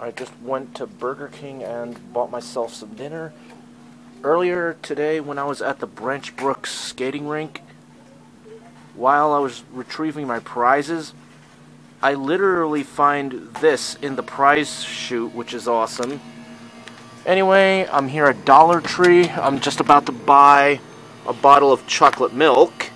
I just went to Burger King and bought myself some dinner. Earlier today, when I was at the Branch Brooks skating rink, while I was retrieving my prizes, I literally find this in the prize chute, which is awesome. Anyway, I'm here at Dollar Tree. I'm just about to buy a bottle of chocolate milk.